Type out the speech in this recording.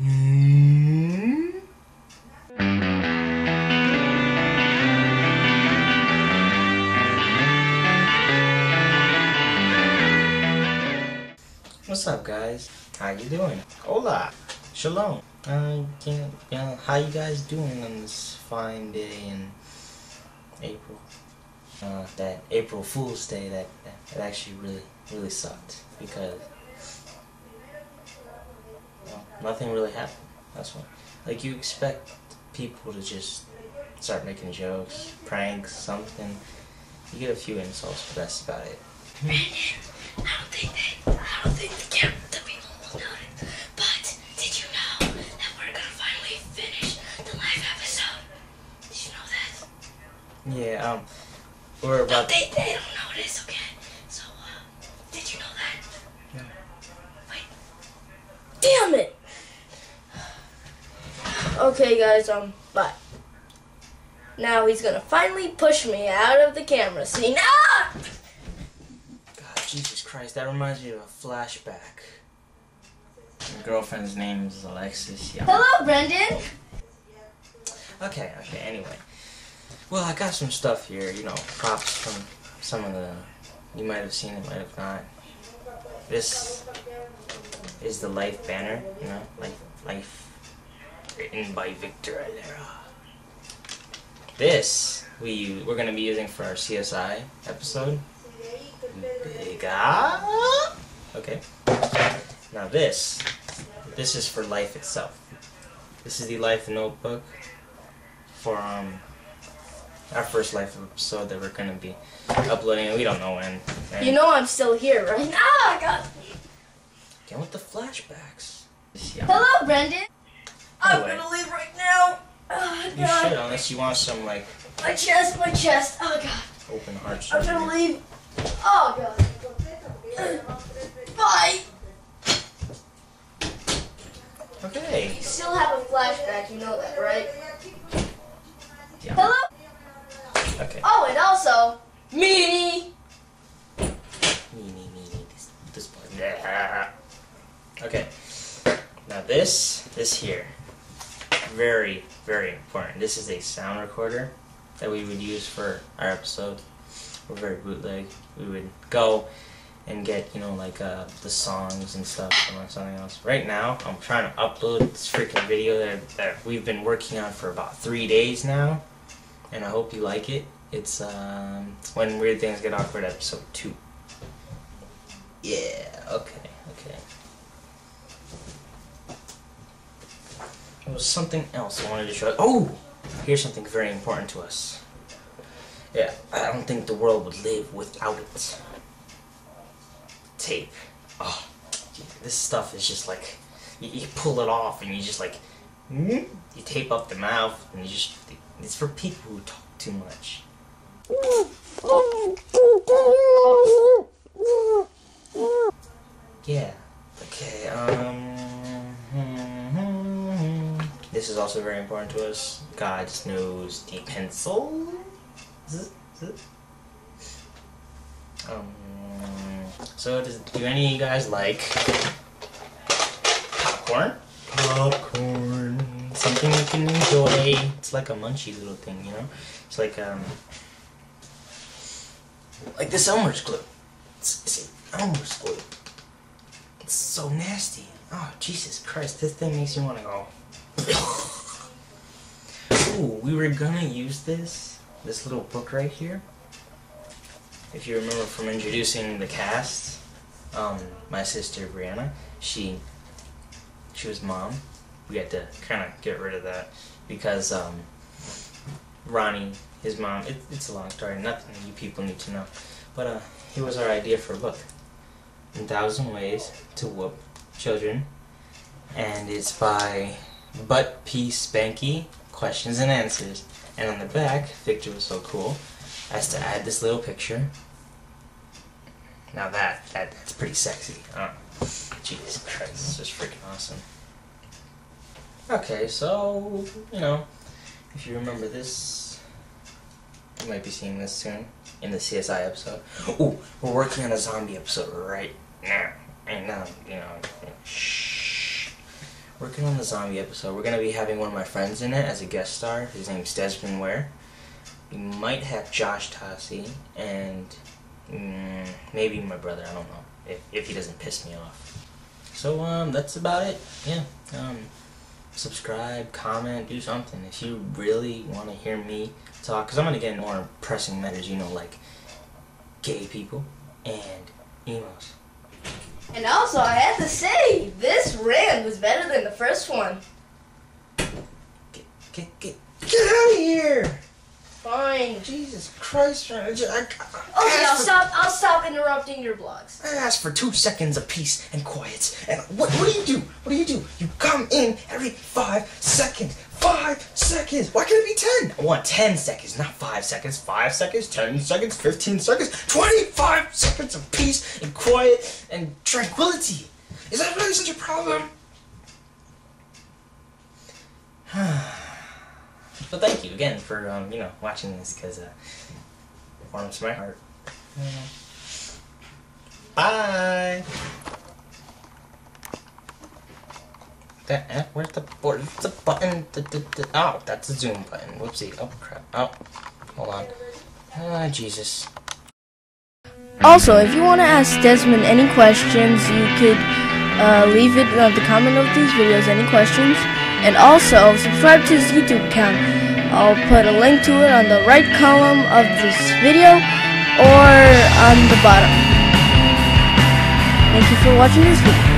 Hmm? What's up, guys? How you doing? Hola, shalom. Uh, can, uh, how you guys doing on this fine day in April? Uh, that April Fool's Day that, that, actually really, really sucked because nothing really happened. That's why. Like you expect people to just start making jokes, pranks, something. You get a few insults, but that's about it. Brendon, I don't think that I don't think the camera the people will notice. But did you know that we're gonna finally finish the live episode? Did you know that? Yeah, um, we're No, about. they they don't notice, okay? So uh, did you know that? Wait. Damn it! Okay guys, um, bye. Now he's gonna finally push me out of the camera scene. Ah! God, Jesus Christ, that reminds me of a flashback. My girlfriend's name is Alexis. Yeah. Hello, Brendon. Okay, okay, anyway. Well, I got some stuff here, you know, props from some of the. You might have seen it, might have not. This is the Life banner, you know, Life, Life, written by Victor Alera. This we we're gonna be using for our CSI episode. Big up. Okay. Now this, this is for life itself. This is the Life Notebook for um our first life episode that we're gonna be uploading. We don't know when. And You know I'm still here, right? Ah, God. Again with the flashbacks. Hello, Brendon. I'm Anyway. gonna leave right now. Oh, You should, unless you want some like My chest, my chest. Oh, God. open heart I'm gonna leave. Oh, God. Bye. Okay. You still have a flashback, you know that, right? Yeah. Hello? Okay. Oh, and also, Mimi. Me, me, me, me, this, this part. Yeah. Okay. Now this, this here, very, very important. This is a sound recorder that we would use for our episode. We're very bootleg. We would go and get, you know, like uh, the songs and stuff from something else. Right now, I'm trying to upload this freaking video that, that we've been working on for about three days now, and I hope you like it. It's um, when weird things get awkward, episode two. Yeah. Okay. Okay. There was something else I wanted to show. Oh, here's something very important to us. Yeah, I don't think the world would live without it. Tape. Oh, this stuff is just like you, you pull it off and you just like hmm? you tape up the mouth and you just it's for people who talk too much. Very important to us. God's knows the pencil. Z- z- Um. So, does, do any of you guys like popcorn? Popcorn. Something you can enjoy. It's like a munchy little thing, you know. It's like um. Like this Elmer's glue. It's, it's Elmer's glue. It's so nasty. Oh, Jesus Christ, this thing makes you want to go. We were gonna use this, this little book right here. If you remember from introducing the cast, um, my sister Brianna, she, she was mom. We had to kind of get rid of that because um, Ronnie, his mom, it, it's a long story, nothing you people need to know. But uh, it was our idea for a book. A Thousand Ways to Whoop Children. And it's by Butt P. Spanky, Questions and Answers. And on the back, Victor was so cool as to add this little picture. Now that, that that's pretty sexy. Uh, Jesus Christ, this is freaking awesome. Okay, so, you know, if you remember this, you might be seeing this soon in the CSI episode. Ooh, we're working on a zombie episode right now. And now, you know, shh. Working on the zombie episode. We're gonna be having one of my friends in it as a guest star. His name's Desmond Ware. We might have Josh Tassi and mm, maybe my brother. I don't know if if he doesn't piss me off. So um, that's about it. Yeah. Um, subscribe, comment, do something if you really want to hear me talk. Cause I'm gonna get more pressing matters. You know, like gay people and emos. And also, I have to say, this rant was better than the first one. Get get get get out of here! Fine. Jesus Christ! I, just, I, I, oh, Okay, I'll for- stop. I'll stop interrupting your vlogs. I asked for two seconds of peace and quiet. And what, what do you do? What do you do? You come in every five seconds. Five seconds. Why can't it be ten? I want ten seconds, not five seconds. Five seconds, ten seconds, fifteen seconds, twenty-five seconds of peace and quiet and tranquility. Is that really such a problem? but thank you again for um, you know watching this because uh, it warms my heart. Bye. That, eh, where's the where's the button? The, the, the, oh, that's the zoom button. Whoopsie. Oh crap. Oh, hold on. Ah, Jesus. Also, if you want to ask Desmond any questions, you could uh, leave it in the comment of these videos, any questions. And also, subscribe to his YouTube account. I'll put a link to it on the right column of this video or on the bottom. Thank you for watching this video.